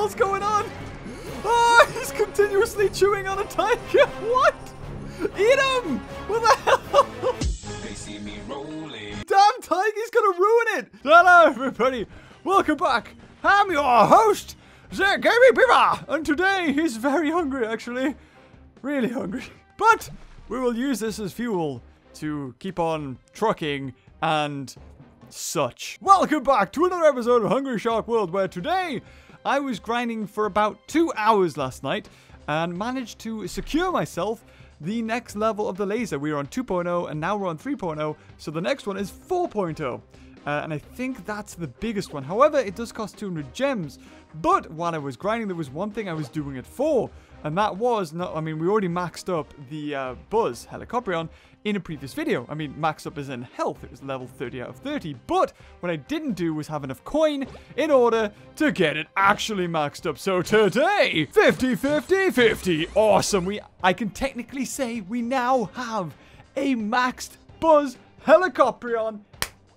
hell's going on? Oh, he's continuously chewing on a tiger. What? Eat him! What the hell? They see me rolling. Damn, Tiger's gonna ruin it! Hello, everybody. Welcome back. I'm your host, the Gaming Beaver, and today he's very hungry, actually. Really hungry. But we will use this as fuel to keep on trucking and such. Welcome back to another episode of Hungry Shark World, where today I was grinding for about two hours last night and managed to secure myself the next level of the laser. We were on 2.0 and now we're on 3.0, so the next one is 4.0. Uh, and I think that's the biggest one. However, it does cost 200 gems. But while I was grinding, there was one thing I was doing it for. And that was, not, I mean, we already maxed up the uh, Buzz Helicoprion in a previous video. I mean, maxed up as in health. It was level 30 out of 30. But what I didn't do was have enough coin in order to get it actually maxed up. So today, 50, 50, 50. Awesome. We, I can technically say we now have a maxed Buzz Helicoprion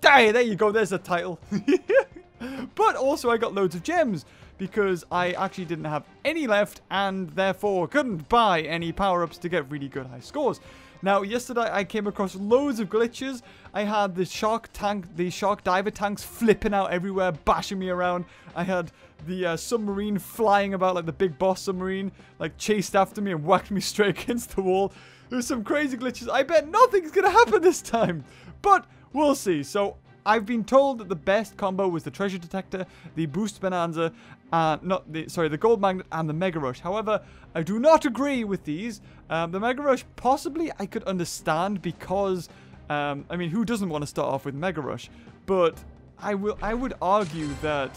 Hey, there you go. There's a title. but also I got loads of gems because I actually didn't have any left and therefore couldn't buy any power-ups to get really good high scores. Now, yesterday I came across loads of glitches. I had the shark tank, the shark diver tanks flipping out everywhere, bashing me around. I had the uh, submarine flying about like the big boss submarine, like chased after me and whacked me straight against the wall. There's some crazy glitches. I bet nothing's gonna happen this time. But we'll see. So I've been told that the best combo was the treasure detector, the boost bonanza, uh, not the sorry, the gold magnet and the mega rush. However, I do not agree with these. Um, the mega rush possibly I could understand because um, I mean, who doesn't want to start off with mega rush? But I will I would argue that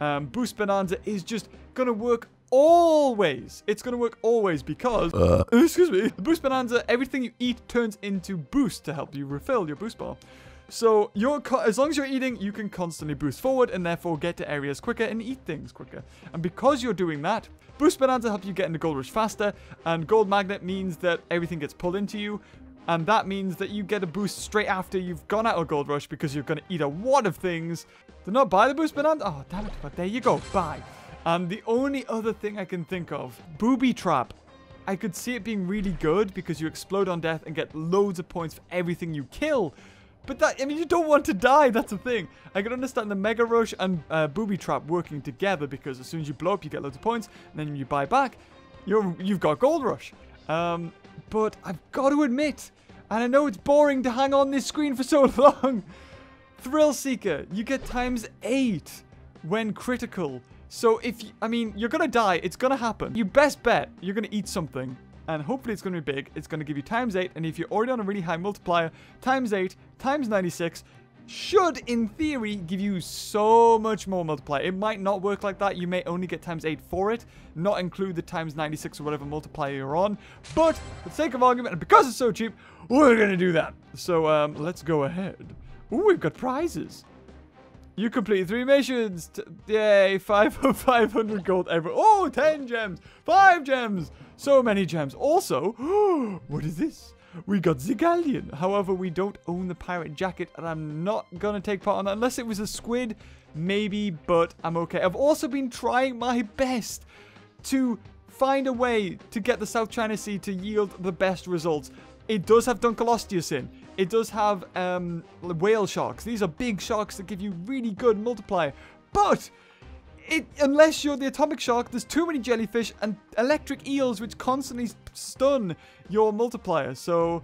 um, boost bonanza is just gonna work always. It's going to work always because, uh. excuse me, Boost Bonanza, everything you eat turns into boost to help you refill your boost bar. So you're as long as you're eating, you can constantly boost forward and therefore get to areas quicker and eat things quicker. And because you're doing that, Boost Bonanza helps you get into Gold Rush faster, and Gold Magnet means that everything gets pulled into you, and that means that you get a boost straight after you've gone out of Gold Rush because you're going to eat a wad of things. Do not buy the Boost Bonanza? Oh, damn it. But there you go. Buy. And the only other thing I can think of, Booby Trap. I could see it being really good because you explode on death and get loads of points for everything you kill. But that, I mean, you don't want to die. That's the thing. I can understand the Mega Rush and uh, Booby Trap working together because as soon as you blow up, you get loads of points. And then you buy back, you're, you've got Gold Rush. Um, but I've got to admit, and I know it's boring to hang on this screen for so long. Thrill Seeker, you get times 8 when critical. So if, you, I mean, you're going to die. It's going to happen. You best bet you're going to eat something and hopefully it's going to be big. It's going to give you times 8, and if you're already on a really high multiplier, times 8 times 96 should, in theory, give you so much more multiplier. It might not work like that. You may only get times 8 for it, not include the times 96 or whatever multiplier you're on. But, for the sake of argument, and because it's so cheap, we're going to do that. So, um, let's go ahead. Ooh, we've got prizes. You complete three missions. Yay, five, 500 gold ever. Oh, 10 gems. Five gems. So many gems. Also, what is this? We got the galleon. However, we don't own the pirate jacket, and I'm not going to take part on that. Unless it was a squid, maybe, but I'm okay. I've also been trying my best to find a way to get the South China Sea to yield the best results. It does have Dunkleosteus in. It does have um, whale sharks. These are big sharks that give you really good multiplier. But it, unless you're the atomic shark, there's too many jellyfish and electric eels which constantly stun your multiplier. So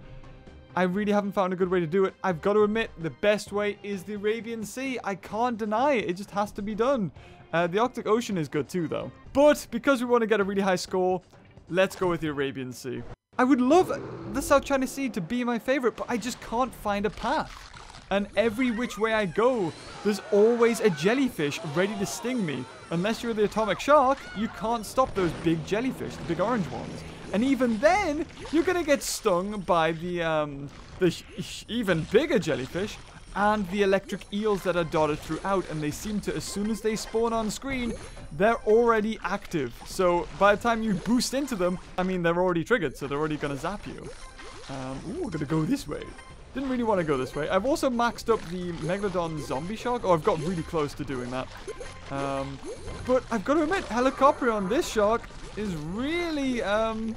I really haven't found a good way to do it. I've got to admit, the best way is the Arabian Sea. I can't deny it. It just has to be done. Uh, the Arctic Ocean is good too, though. But because we want to get a really high score, let's go with the Arabian Sea. I would love the South China Sea to be my favorite, but I just can't find a path. And every which way I go, there's always a jellyfish ready to sting me. Unless you're the atomic shark, you can't stop those big jellyfish, the big orange ones. And even then, you're gonna get stung by the, um, the even bigger jellyfish and the electric eels that are dotted throughout. And they seem to, as soon as they spawn on screen, they're already active. So by the time you boost into them, I mean, they're already triggered, so they're already gonna zap you. Um, ooh, we're gonna go this way. Didn't really want to go this way. I've also maxed up the Megalodon Zombie Shark. Oh, I've got really close to doing that. Um, but I've got to admit, Helicoprion, this shark, is really um,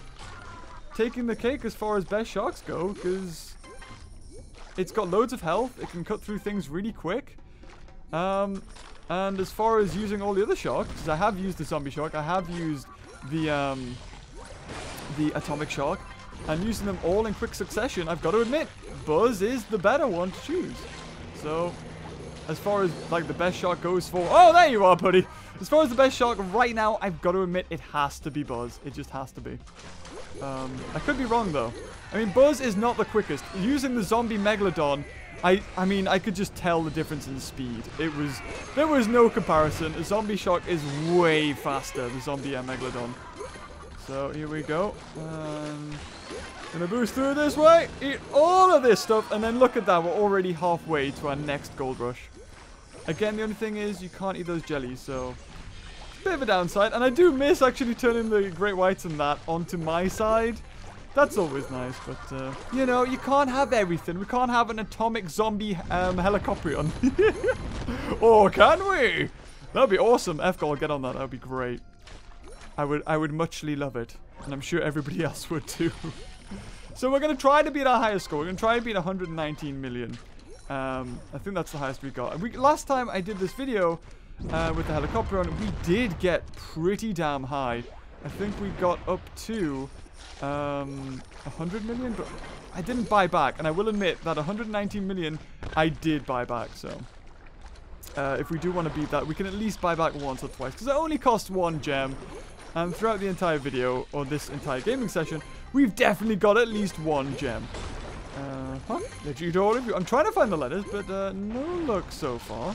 taking the cake as far as best sharks go. Because it's got loads of health. It can cut through things really quick. Um, and as far as using all the other sharks, 'cause I have used the zombie shark, I have used the um, the atomic shark, and using them all in quick succession, I've got to admit, Buzz is the better one to choose. So, as far as like the best shark goes for, oh, there you are, buddy. As far as the best shark right now, I've got to admit it has to be Buzz. It just has to be. Um, I could be wrong though. I mean, Buzz is not the quickest. Using the zombie megalodon, I I mean, I could just tell the difference in speed. It was there was no comparison. A zombie shark is way faster. Than the zombie megalodon. So here we go. Um, gonna boost through this way, eat all of this stuff, and then look at that. We're already halfway to our next gold rush. Again, the only thing is you can't eat those jellies, so bit of a downside. And I do miss actually turning the great whites and that onto my side. That's always nice, but, uh, you know, you can't have everything. We can't have an atomic zombie um, helicoprion. or can we? That'd be awesome. FGOL, get on that. That would be great. I would, I would muchly love it. And I'm sure everybody else would too. so we're going to try to beat our highest score. We're going to try and beat 119 million. Um, I think that's the highest we got. And we, last time I did this video uh, with the helicopter on, we did get pretty damn high. I think we got up to um, 100 million, but I didn't buy back. And I will admit that 119 million, I did buy back, so... Uh, if we do want to beat that, we can at least buy back once or twice. Because it only costs one gem. And throughout the entire video, or this entire gaming session, we've definitely got at least one gem. Uh, huh? Did you do all of you? I'm trying to find the letters, but uh, no luck so far.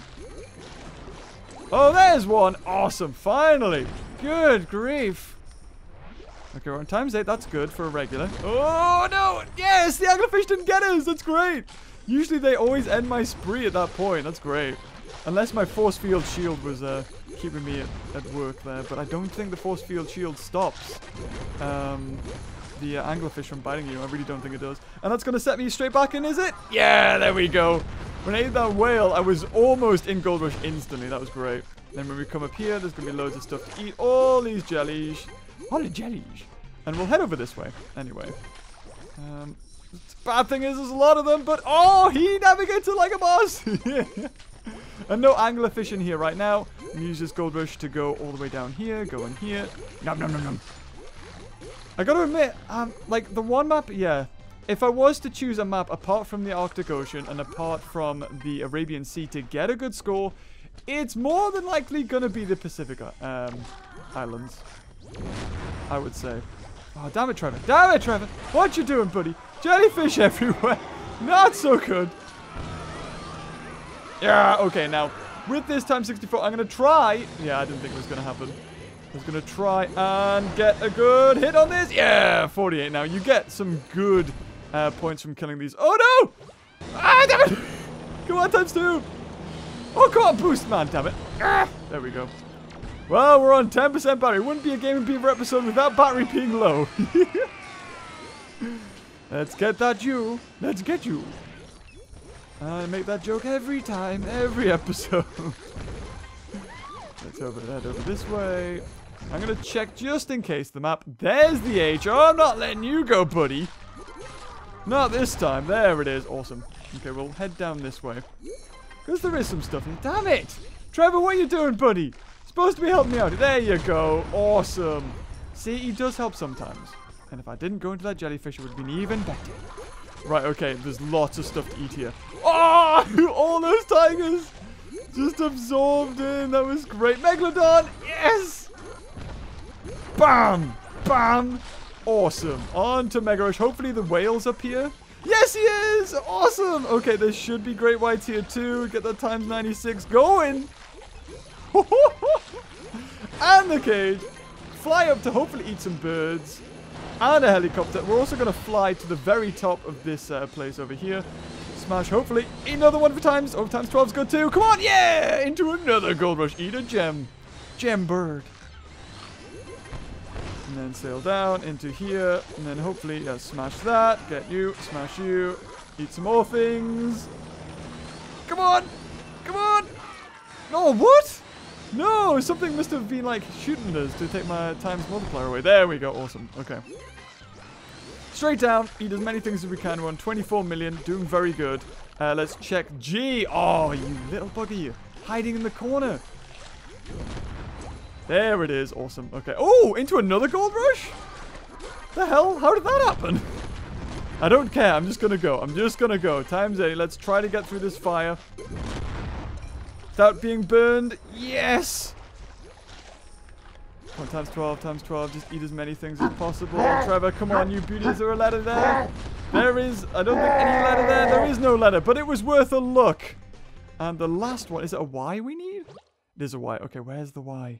Oh, there's one! Awesome, finally! Good grief! Okay, we're on times 8, that's good for a regular. Oh, no! Yes, the anglerfish didn't get us! That's great! Usually they always end my spree at that point, that's great. Unless my force field shield was uh, keeping me at, at work there, but I don't think the force field shield stops. Um, the uh, anglerfish from biting you. I really don't think it does. And that's going to set me straight back in, is it? Yeah, there we go. When I ate that whale, I was almost in Gold Rush instantly. That was great. Then when we come up here, there's going to be loads of stuff to eat. All these jellies. All the jellies. And we'll head over this way. Anyway. Um, the bad thing is there's a lot of them, but oh, he navigates it like a boss. and no anglerfish in here right now. Use this gold rush to go all the way down here, go in here. Nom nom nom nom. I gotta admit, um, like the one map, yeah. If I was to choose a map apart from the Arctic Ocean and apart from the Arabian Sea to get a good score, it's more than likely gonna be the Pacific um, Islands. I would say. Oh, damn it, Trevor. Damn it, Trevor. What you doing, buddy? Jellyfish everywhere. Not so good. Yeah, okay, now, with this time 64, I'm going to try... Yeah, I didn't think it was going to happen. I was going to try and get a good hit on this. Yeah, 48 now. You get some good uh, points from killing these. Oh, no! Ah, damn it! Come on, times two. Oh, come on, boost, man, damn it. Ah, there we go. Well, we're on 10% battery. Wouldn't be a Gaming Beaver episode without battery being low. Let's get that you. Let's get you. I make that joke every time, every episode. Let's over that over this way. I'm going to check just in case the map. There's the H. Oh, I'm not letting you go, buddy. Not this time. There it is. Awesome. Okay, we'll head down this way. Because there is some stuff in Damn it! Trevor, what are you doing, buddy? Supposed to be helping me out. There you go. Awesome. See, he does help sometimes. And if I didn't go into that jellyfish, it would have been even better. Right, okay. There's lots of stuff to eat here. Oh! All those tigers! Just absorbed in. That was great. Megalodon! Yes! Bam! Bam! Awesome. On to Mega Rush. Hopefully the whale's up here. Yes, he is! Awesome! Okay, there should be great whites here too. Get that times 96 going. and the cage. Fly up to hopefully eat some birds. And a helicopter. We're also going to fly to the very top of this uh, place over here. Smash, hopefully. Another one for times. Oh, times 12 is good too. Come on, yeah! Into another gold rush. Eat a gem. Gem bird. And then sail down into here. And then hopefully, yeah, smash that. Get you. Smash you. Eat some more things. Come on. Come on. No, what? No, something must have been like shooting us to take my times multiplier away. There we go. Awesome. Okay. Straight down. Eat as many things as we can. We're on 24 million. Doing very good. Uh, let's check G. Oh, you little buggy. Hiding in the corner. There it is. Awesome. Okay. Oh, into another gold rush? The hell? How did that happen? I don't care. I'm just going to go. I'm just going to go. Times 8. Let's try to get through this fire. Without being burned. Yes! Come on, times 12, times 12. Just eat as many things as possible. Trevor, come on, you beauty. Is there a ladder there? There is. I don't think any ladder there. There is no ladder, but it was worth a look. And the last one. Is it a Y we need? It is a Y. Okay, where's the Y?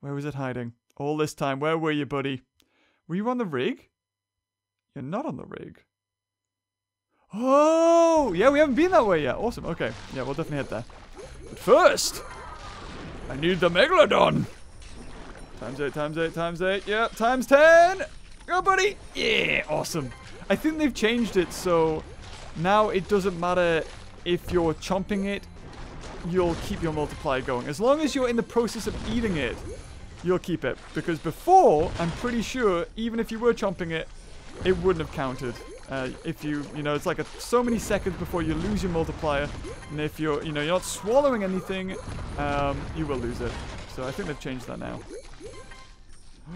Where was it hiding? All this time. Where were you, buddy? Were you on the rig? You're not on the rig. Oh! Yeah, we haven't been that way yet. Awesome. Okay. Yeah, we'll definitely head there. But first, I need the Megalodon. Times 8, times 8, times 8. Yeah, times 10. Go, buddy. Yeah, awesome. I think they've changed it so now it doesn't matter if you're chomping it, you'll keep your multiplier going. As long as you're in the process of eating it, you'll keep it. Because before, I'm pretty sure, even if you were chomping it, it wouldn't have counted. Uh, if you, you know, it's like a, so many seconds before you lose your multiplier. And if you're, you know, you're not swallowing anything, um, you will lose it. So I think they've changed that now.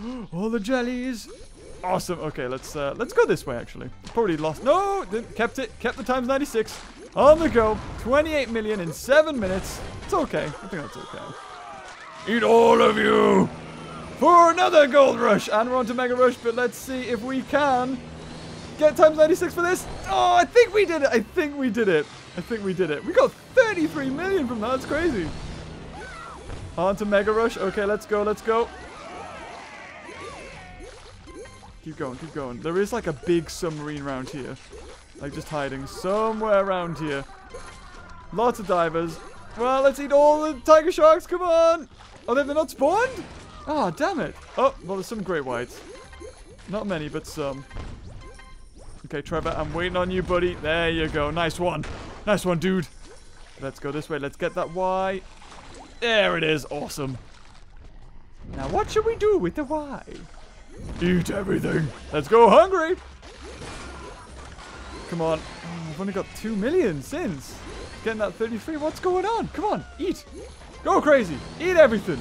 All the jellies. Awesome. Okay, let's uh, let's go this way. Actually, probably lost. No, kept it. Kept the times 96. On the go. 28 million in seven minutes. It's okay. I think that's okay. Eat all of you for another gold rush. And we're on to mega rush, but let's see if we can get times 96 for this. Oh, I think we did it. I think we did it. I think we did it. We got 33 million from that. That's crazy. On to mega rush. Okay, let's go. Let's go. Keep going, keep going. There is like a big submarine around here. Like just hiding somewhere around here. Lots of divers. Well, let's eat all the tiger sharks. Come on. Oh, they're not spawned? Oh, damn it. Oh, well, there's some great whites. Not many, but some. Okay, Trevor, I'm waiting on you, buddy. There you go. Nice one. Nice one, dude. Let's go this way. Let's get that Y. There it is. Awesome. Now, what should we do with the Y? Eat everything. Let's go hungry. Come on. Oh, I've only got 2 million since. Getting that 33. What's going on? Come on. Eat. Go crazy. Eat everything.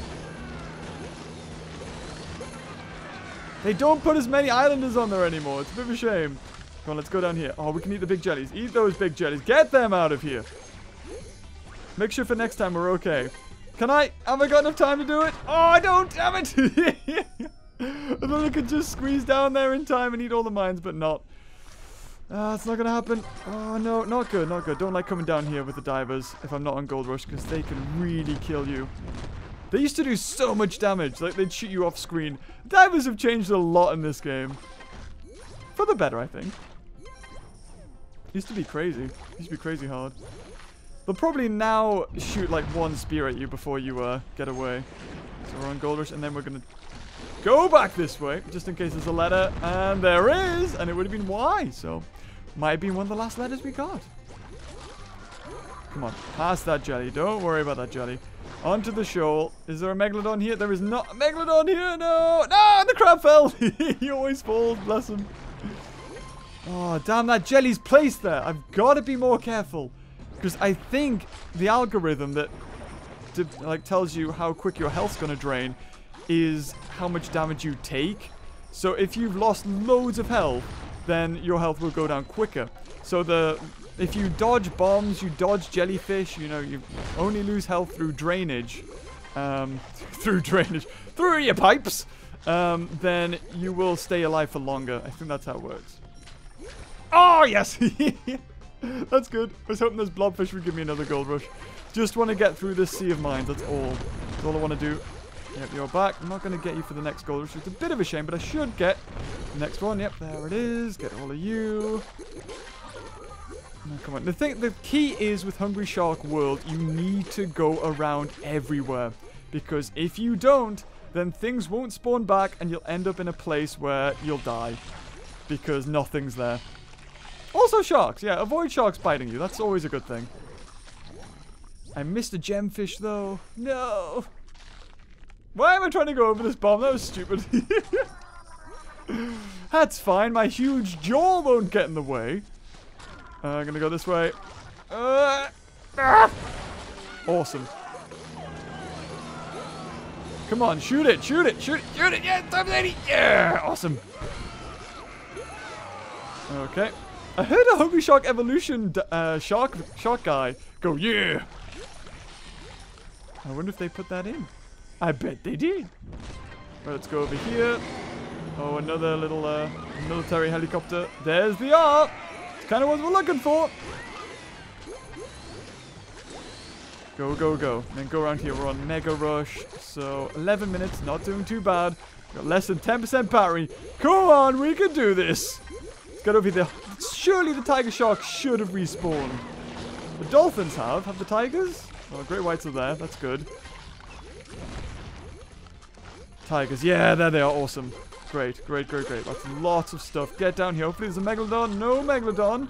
They don't put as many islanders on there anymore. It's a bit of a shame. Come on, let's go down here. Oh, we can eat the big jellies. Eat those big jellies. Get them out of here. Make sure for next time we're okay. Can I? Have I got enough time to do it? Oh, I don't. Damn it. I thought I could just squeeze down there in time and eat all the mines, but not. Uh, it's not to happen. Oh, no. Not good. Not good. Don't like coming down here with the divers if I'm not on Gold Rush because they can really kill you. They used to do so much damage. Like, they'd shoot you off screen. Divers have changed a lot in this game. For the better, I think. Used to be crazy. Used to be crazy hard. They'll probably now shoot like one spear at you before you uh, get away. So we're on Gold Rush, and then we're to go back this way, just in case there's a letter. And there is! And it would have been Y, so might been one of the last letters we got. Come on, past that jelly. Don't worry about that jelly. Onto the shoal. Is there a Megalodon here? There is not a Megalodon here. No! No! The crab fell! he always falls. Bless him. Oh, damn. That jelly's placed there. I've got to be more careful. Because I think the algorithm that like tells you how quick your health's going to drain is how much damage you take. So if you've lost loads of health, then your health will go down quicker. So the if you dodge bombs, you dodge jellyfish, you know, you only lose health through drainage. Um, through drainage. Through your pipes! Um, then you will stay alive for longer. I think that's how it works. Oh, yes! that's good. I was hoping this blobfish would give me another gold rush. Just want to get through this sea of mines. That's all. That's all I want to do. Yep, you're back. I'm not going to get you for the next gold which is a bit of a shame, but I should get the next one. Yep, there it is. Get all of you. Come on. The thing, the key is with Hungry Shark World, you need to go around everywhere. Because if you don't, then things won't spawn back and you'll end up in a place where you'll die. Because nothing's there. Also sharks. Yeah, avoid sharks biting you. That's always a good thing. I missed a gemfish though. No. Why am I trying to go over this bomb? That was stupid. That's fine. My huge jaw won't get in the way. Uh, I'm gonna go this way. Uh, ah! Awesome. Come on, shoot it, shoot it, shoot it, shoot it. Yeah, times 80. Yeah, awesome. Okay. I heard a Hungry Shark Evolution uh, shark shark guy go, yeah. I wonder if they put that in. I bet they did. Let's go over here. Oh, another little uh, military helicopter. There's the art. It's kind of what we're looking for. Go, go, go. And Then go around here. We're on Mega Rush. So 11 minutes. Not doing too bad. Got less than 10% battery. Come on, we can do this. Let's get over here. Surely the tiger shark should have respawned. The dolphins have. Have the tigers? Oh, great whites are there. That's good. Tigers. Yeah, there they are. Awesome. Great, great, great, great. Lots, lots of stuff. Get down here. Hopefully there's a Megalodon. No Megalodon.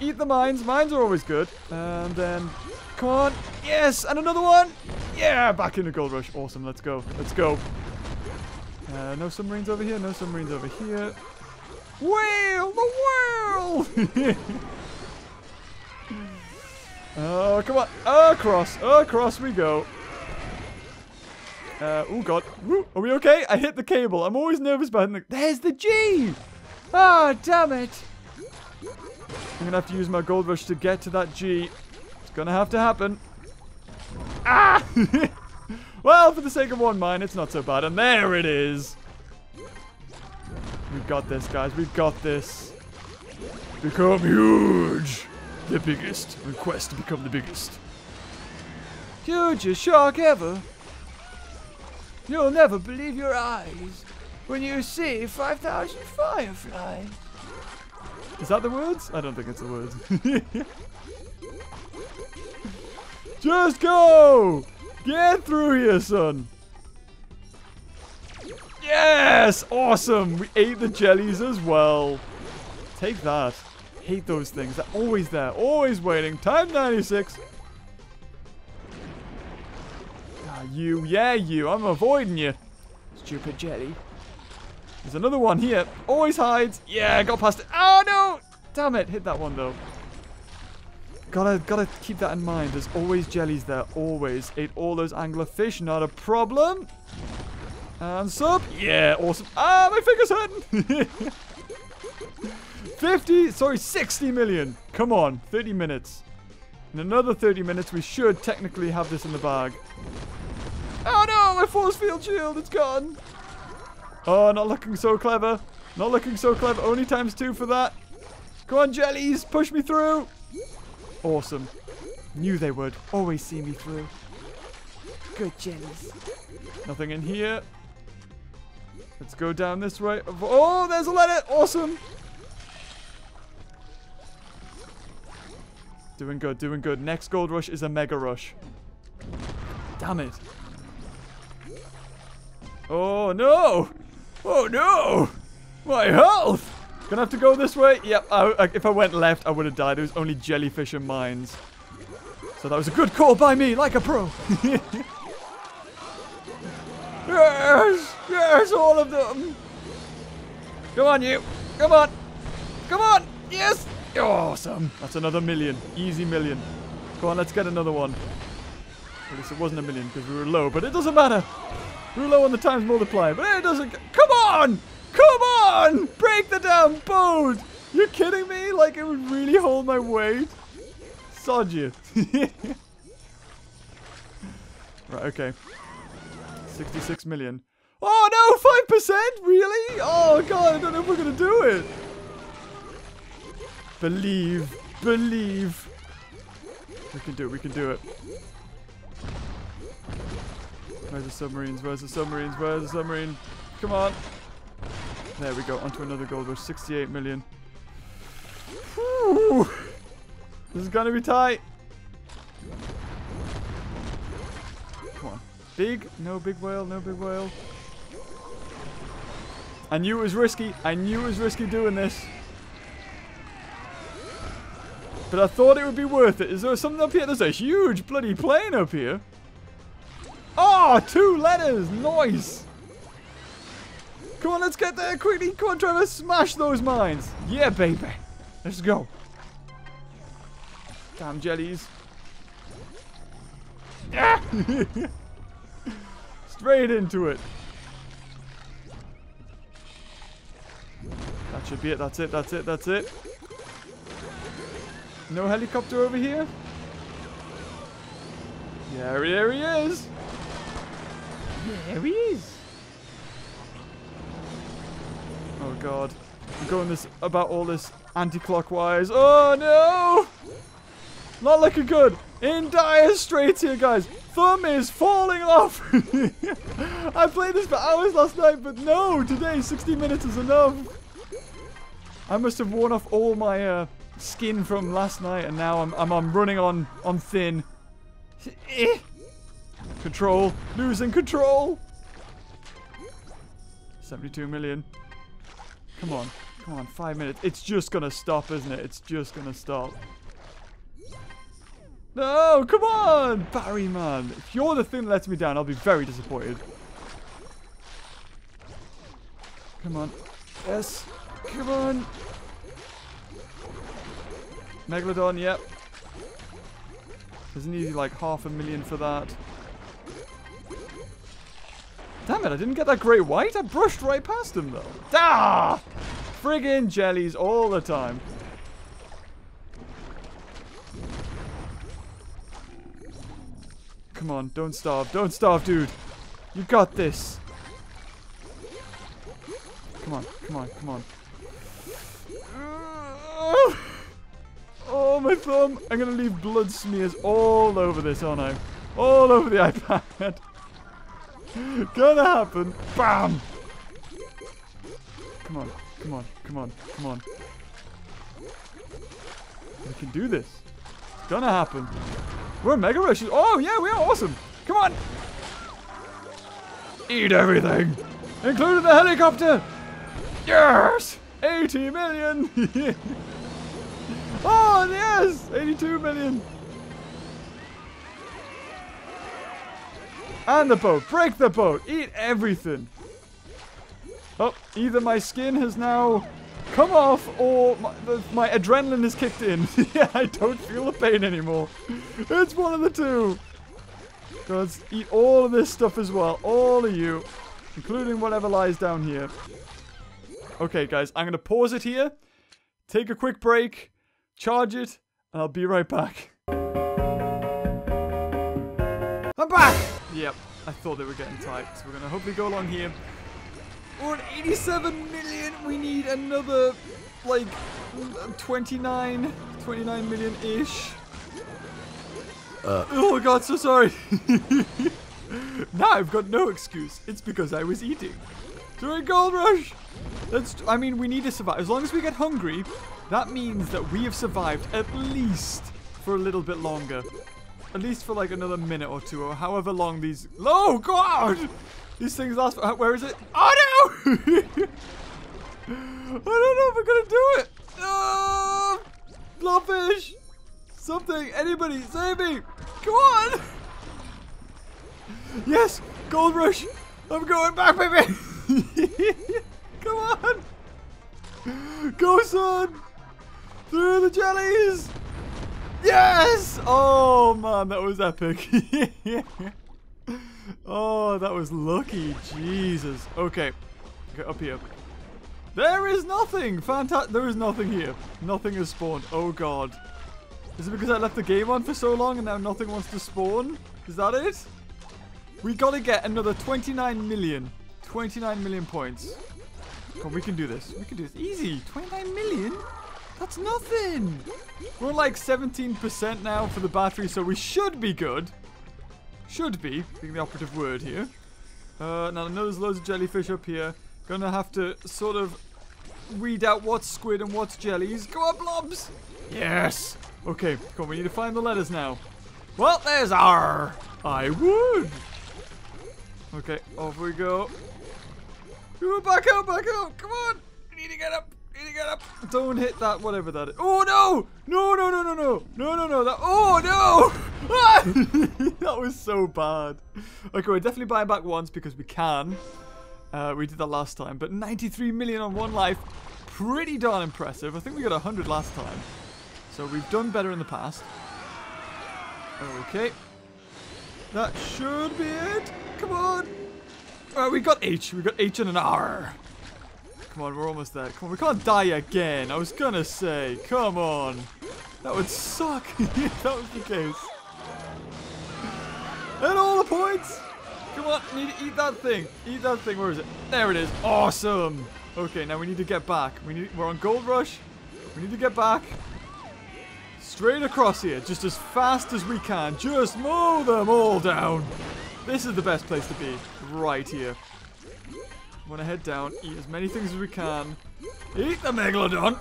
Eat the mines. Mines are always good. And then... Come on. Yes! And another one! Yeah! Back in the gold rush. Awesome. Let's go. Let's go. Uh, no submarines over here. No submarines over here. Whale! The whale! oh, come on. Across. Across we go. Uh, oh god. Are we okay? I hit the cable. I'm always nervous about it. There's the G! Oh, damn it. I'm gonna have to use my gold rush to get to that G. It's gonna have to happen. Ah! well, for the sake of one mine, it's not so bad. And there it is. We've got this, guys. We've got this. Become huge. The biggest. Request to become the biggest. Hugest shark ever. You'll never believe your eyes when you see 5,000 fireflies. Is that the words? I don't think it's the words. Just go! Get through here, son. Yes! Awesome! We ate the jellies as well. Take that. Hate those things. They're always there. Always waiting. Time 96. You. Yeah, you. I'm avoiding you. Stupid jelly. There's another one here. Always hides. Yeah, got past it. Oh, no. Damn it. Hit that one, though. Gotta, gotta keep that in mind. There's always jellies there. Always. Ate all those anglerfish. Not a problem. And sub. Yeah, awesome. Ah, my finger's hurting. 50, sorry, 60 million. Come on, 30 minutes. In another 30 minutes, we should technically have this in the bag. Oh no, my force field shield, it's gone. Oh, not looking so clever. Not looking so clever. Only times two for that. Come on, jellies, push me through. Awesome. Knew they would. Always see me through. Good jellies. Nothing in here. Let's go down this way. Oh, there's a letter. Awesome. Doing good, doing good. Next gold rush is a mega rush. Damn it. Oh, no! Oh, no! My health! Gonna have to go this way? Yep, I, I, if I went left, I would have died. It was only jellyfish and mines. So that was a good call by me, like a pro. yes! Yes, all of them! Come on, you! Come on! Come on! Yes! Awesome! That's another million. Easy million. Come on, let's get another one. At least it wasn't a million because we were low, but it doesn't matter. We're low on the times multiplier, but it doesn't... Come on! Come on! Break the damn boat! You kidding me? Like, it would really hold my weight? Sod you. right, okay. 66 million. Oh, no! 5%? Really? Oh, God, I don't know if we're going to do it. Believe. Believe. We can do it. We can do it. Where's the submarines? Where's the submarines? Where's the submarine? Come on. There we go. Onto another gold rush. 68 million. Whew. This is going to be tight. Come on. Big? No big whale. No big whale. I knew it was risky. I knew it was risky doing this. But I thought it would be worth it. Is there something up here? There's a huge bloody plane up here. Oh, two letters. Nice. Come on, let's get there quickly. Come on, Trevor. Smash those mines. Yeah, baby. Let's go. Damn jellies. Yeah. Straight into it. That should be it. That's it. That's it. That's it. No helicopter over here? Yeah, there he is. There he is. Oh god. I'm going this about all this anti-clockwise. Oh no! Not looking good. In dire straits here, guys. Thumb is falling off. I played this for hours last night, but no, today 60 minutes is enough. I must have worn off all my uh, skin from last night, and now I'm, I'm, I'm running on, on thin. Control. Losing control. 72 million. Come on. Come on. Five minutes. It's just going to stop, isn't it? It's just going to stop. No, come on, Barry, man. If you're the thing that lets me down, I'll be very disappointed. Come on. Yes. Come on. Megalodon, yep. Doesn't need like half a million for that. Damn it, I didn't get that great white. I brushed right past him, though. Ah! Friggin' jellies all the time. Come on, don't starve. Don't starve, dude. You got this. Come on, come on, come on. Oh, my thumb. I'm going to leave blood smears all over this, aren't I? All over the iPad. Gonna happen. Bam! Come on, come on, come on, come on. We can do this. It's gonna happen. We're mega rushes. Oh, yeah, we are awesome. Come on. Eat everything, including the helicopter. Yes! 80 million. oh, yes! 82 million. And the boat. Break the boat. Eat everything. Oh, either my skin has now come off or my, my adrenaline has kicked in. yeah, I don't feel the pain anymore. It's one of the two. Let's eat all of this stuff as well. All of you. Including whatever lies down here. Okay, guys. I'm going to pause it here. Take a quick break. Charge it. And I'll be right back. I'm back! Yep, I thought they were getting tight. So we're going to hopefully go along here. We're at 87 million. We need another, like, 29, 29 million-ish. Uh. Oh, God, so sorry. now I've got no excuse. It's because I was eating. During Gold Rush. That's, I mean, we need to survive. As long as we get hungry, that means that we have survived at least for a little bit longer. At least for like another minute or two, or however long these... Oh, God! These things last... For, where is it? Oh, no! I don't know if we're going to do it. Ah! Oh, blowfish! Something! Anybody, save me! Come on! Yes! Gold rush! I'm going back, baby! Come on! Go, son! Through the jellies! Yes! Oh, man, that was epic. oh, that was lucky. Jesus. Okay. Get up here. There is nothing! Fantastic. There is nothing here. Nothing has spawned. Oh, God. Is it because I left the game on for so long and now nothing wants to spawn? Is that it? We gotta get another 29 million. 29 million points. Come on, we can do this. We can do this. Easy. 29 million? That's nothing. We're like 17% now for the battery, so we should be good. Should be, being the operative word here. Uh, now I know there's loads of jellyfish up here. Gonna have to sort of weed out what's squid and what's jellies. Go on, blobs! Yes! Okay, come on, we need to find the letters now. Well, there's R. I would. Okay, off we go. Back out, back out. Come on. We need to get up. Need to get up. Don't hit that, whatever that is. Oh, no! No, no, no, no, no. No, no, no. That, oh, no! That was so bad. Okay, we're definitely buying back once because we can. Uh, we did that last time. But 93 million on one life. Pretty darn impressive. I think we got 100 last time. So we've done better in the past. Okay. That should be it. Come on. Uh, we got H. We got H and an R. Come on, we're almost there. Come on, we can't die again. I was gonna say, come on. That would suck if that was the case. And all the points. Come on, we need to eat that thing. Eat that thing. Where is it? There it is. Awesome. Okay, now we need to get back. We need. We're on Gold Rush. We need to get back. Straight across here, just as fast as we can. Just mow them all down. This is the best place to be. Right here. Want to head down, eat as many things as we can. Eat the Megalodon!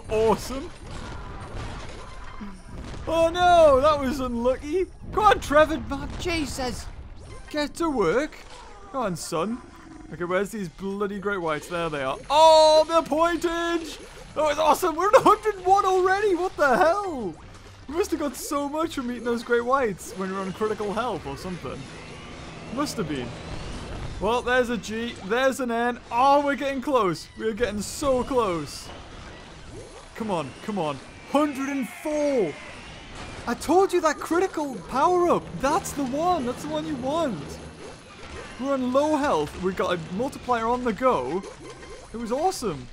awesome. Oh no, that was unlucky. Come on, Trevor. Oh, Jesus. Get to work. Come on, son. Okay, where's these bloody great whites? There they are. Oh, the pointage! That was awesome. We're at 101 already. What the hell? We must have got so much from eating those great whites when we are on critical health or something. Must have been. Well, there's a G. There's an N. Oh, we're getting close. We're getting so close. Come on. Come on. 104. I told you that critical power-up. That's the one. That's the one you want. We're on low health. We got a multiplier on the go. It was awesome.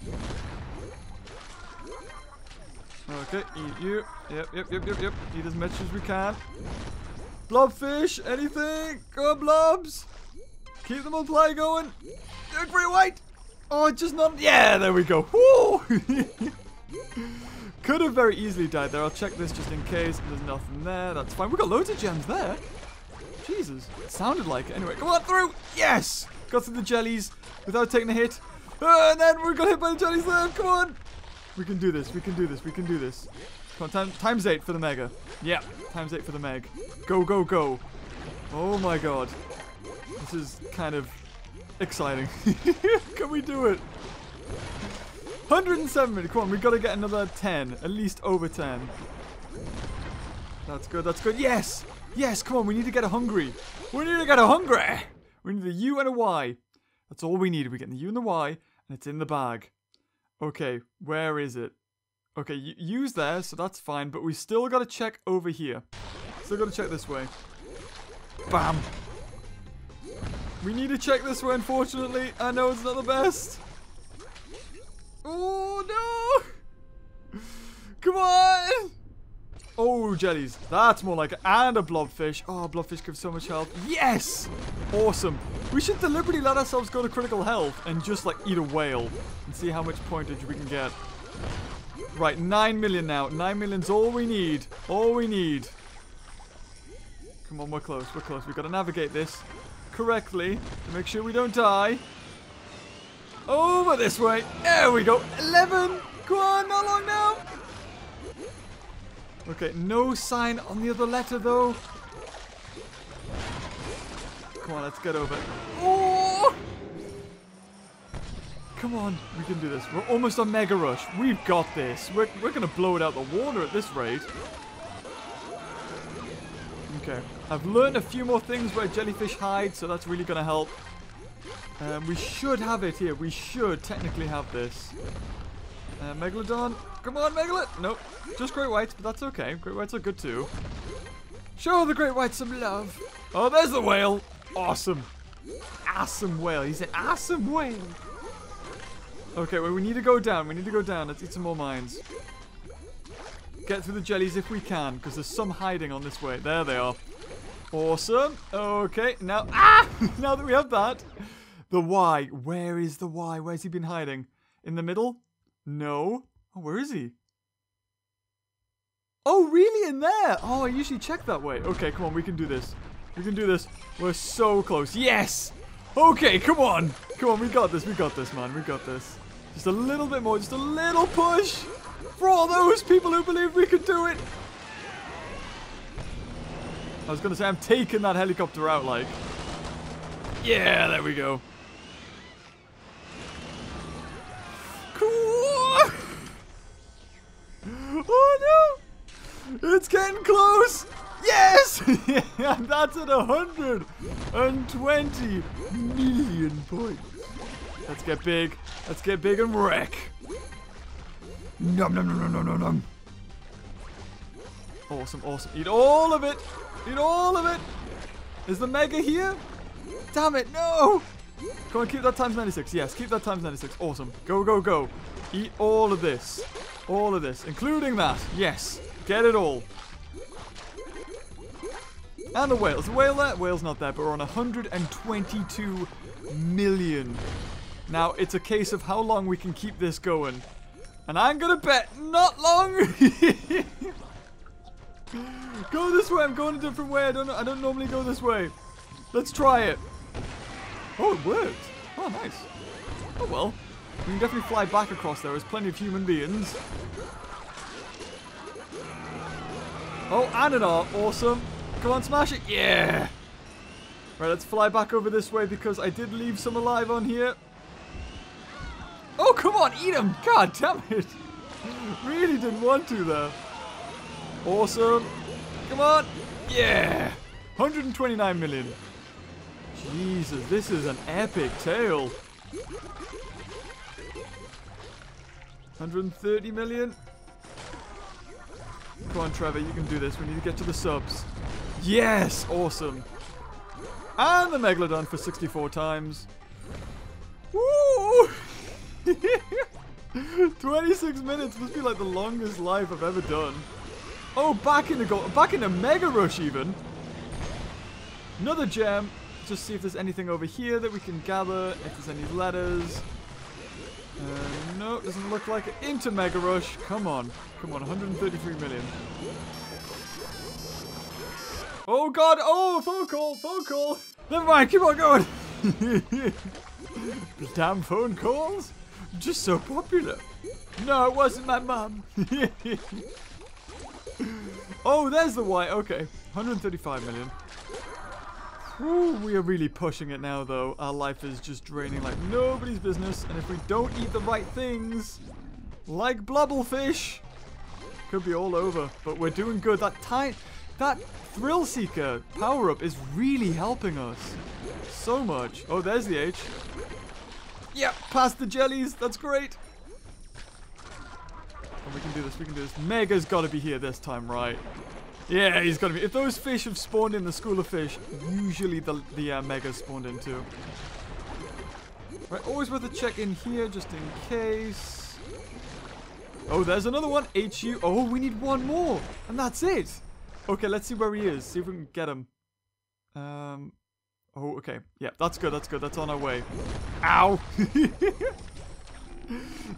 Okay, eat you. Yep, yep, yep, yep, yep. Eat as much as we can. Blobfish, anything? Go blobs. Keep the multiplier going. Look very white. Oh, just not. Yeah, there we go. Could have very easily died there. I'll check this just in case. There's nothing there. That's fine. We've got loads of gems there. Jesus. It sounded like it. Anyway, come on through. Yes! Got through the jellies without taking a hit. Uh, and then we got hit by the jellies there. Come on. We can do this. We can do this. We can do this. Come on, time, times eight for the mega. Yeah, times eight for the meg. Go, go, go. Oh my god. This is kind of exciting. can we do it? 107. Come on, we got to get another 10. At least over 10. That's good. That's good. Yes! Yes, come on. We need to get a hungry. We need to get a hungry. We need a U and a Y. That's all we need. We get the U and the Y, and it's in the bag. Okay, where is it? Okay, U's there, so that's fine. But we still got to check over here. Still got to check this way. Bam. We need to check this way, unfortunately. I know it's not the best. Oh, no. Come on. Oh, jellies. That's more like it. And a blobfish. Oh, blobfish gives so much health. Yes! Awesome. We should deliberately let ourselves go to critical health and just, like, eat a whale and see how much pointage we can get. Right, 9 million now. 9 million's all we need. All we need. Come on, we're close. We're close. We've got to navigate this correctly to make sure we don't die. Over this way. There we go. 11. Come on, not long now. Okay, no sign on the other letter, though. Come on, let's get over. Oh! Come on, we can do this. We're almost on Mega Rush. We've got this. We're, we're going to blow it out the water at this rate. Okay. I've learned a few more things where jellyfish hide, so that's really going to help. Um, we should have it here. We should technically have this. Uh, Megalodon. Come on, Megalodon. Nope. Just Great Whites, but that's okay. Great Whites are good too. Show the Great Whites some love. Oh, there's the whale. Awesome. Awesome whale. He's an awesome whale. Okay, well, we need to go down. We need to go down. Let's eat some more mines. Get through the jellies if we can, because there's some hiding on this way. There they are. Awesome. Okay, now... Ah! now that we have that... The Y. Where is the Y? Where's he been hiding? In the middle? No. Oh, where is he? Oh, really? In there? Oh, I usually check that way. Okay, come on. We can do this. We can do this. We're so close. Yes! Okay, come on. Come on, we got this. We got this, man. We got this. Just a little bit more. Just a little push. For all those people who believe we could do it. I was to say, I'm taking that helicopter out, like. Yeah, there we go. Cool. Oh no! It's getting close! Yes! and that's at 120 million points. Let's get big. Let's get big and wreck. Nom nom nom nom nom nom. Awesome, awesome. Eat all of it! Eat all of it! Is the mega here? Damn it, no! Come on, keep that times 96. Yes, keep that times 96. Awesome. Go, go, go. Eat all of this. All of this, including that. Yes. Get it all. And the whale. Is the whale there? Whale's not there, but we're on 122 million. Now, it's a case of how long we can keep this going. And I'm gonna bet not long. go this way. I'm going a different way. I don't. I don't normally go this way. Let's try it. Oh, it worked. Oh, nice. Oh well. We can definitely fly back across there. There's plenty of human beings. Oh, and an art. Awesome. Come on, smash it. Yeah. Right, let's fly back over this way because I did leave some alive on here. Oh, come on, eat them. God damn it. really didn't want to, though. Awesome. Come on. Yeah. 129 million. Jesus, this is an epic tale. 130 million. Come on, Trevor, you can do this. We need to get to the subs. Yes! Awesome. And the Megalodon for 64 times. Woo! 26 minutes must be like the longest live I've ever done. Oh, back in the go back in a Mega Rush even. Another gem. Just see if there's anything over here that we can gather. If there's any letters. Uh, no, doesn't look like it. Into Mega Rush. Come on. Come on, 133 million. Oh god, oh, phone call, phone call. Never mind, keep on going. Damn phone calls. Just so popular. No, it wasn't my mum. oh, there's the white. Okay, 135 million. Ooh, we are really pushing it now, though. Our life is just draining like nobody's business. And if we don't eat the right things, like Blubblefish, could be all over. But we're doing good. That time, that Thrill Seeker power-up is really helping us. So much. Oh, there's the H. Yeah, past the jellies. That's great. We can do this. We can do this. Mega's got to be here this time, right? Yeah, he's got to be. If those fish have spawned in the school of fish, usually the, the uh, Mega's spawned in too. Right, always worth a check in here just in case. Oh, there's another one. HU. Oh, we need one more. And that's it. Okay, let's see where he is. See if we can get him. Um. Oh, okay. Yeah, that's good. That's good. That's on our way. Ow.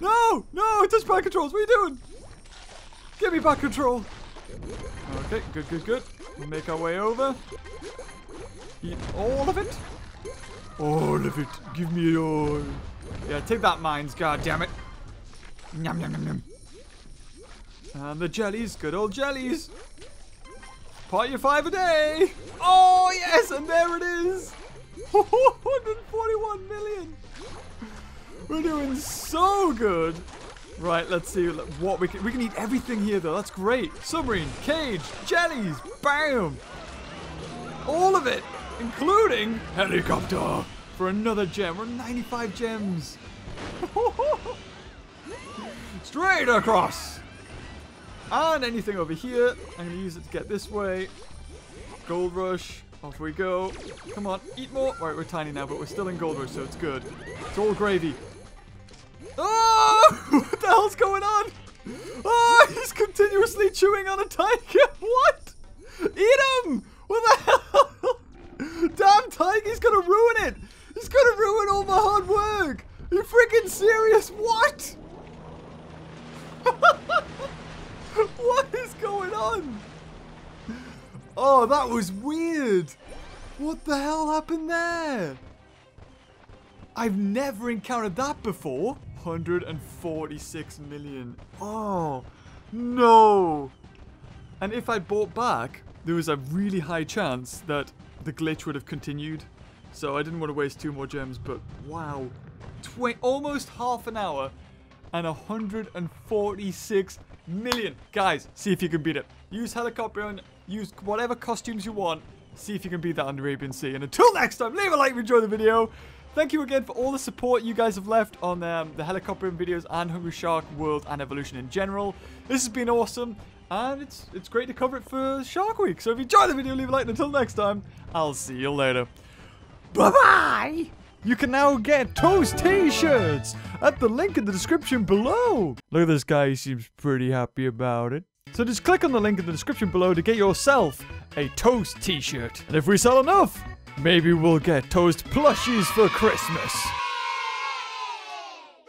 no! No! Touch back controls. What are you doing? Give me back control. Okay, good, good, good. We make our way over. Eat all of it. All of it. Give me all. Yeah, take that, mines. God damn it. Yum, yum, yum, yum. And the jellies. Good old jellies. Party of five a day. Oh, yes. And there it is. 141 million. We're doing so good. Right, let's see what we can. We can eat everything here, though. That's great. Submarine, cage, jellies, bam! All of it, including helicopter for another gem. We're 95 gems. Straight across. And anything over here, I'm going to use it to get this way. Gold rush. Off we go. Come on, eat more. Right, we're tiny now, but we're still in gold rush, so it's good. It's all gravy. Oh! What the hell's going on? Oh, he's continuously chewing on a tiger. What? Eat him! What the hell? Damn tiger, he's gonna ruin it. He's gonna ruin all my hard work. Are you freaking serious? What? what is going on? Oh, that was weird. What the hell happened there? I've never encountered that before. 146 million. Oh, no. And if I bought back, there was a really high chance that the glitch would have continued. So I didn't want to waste two more gems, but wow. Tw almost half an hour and 146 million. Guys, see if you can beat it. Use Helicoprion and use whatever costumes you want. See if you can beat that on Arabian Sea. And until next time, leave a like if you the video. Thank you again for all the support you guys have left on um, the Helicoprion videos and Hungry Shark World and Evolution in general. This has been awesome. And it's it's great to cover it for Shark Week. So if you enjoyed the video, leave a like. And until next time, I'll see you later. Bye-bye! You can now get Toast t-shirts at the link in the description below. Look at this guy, he seems pretty happy about it. So just click on the link in the description below to get yourself a Toast t-shirt. And if we sell enough, maybe we'll get Toast plushies for Christmas.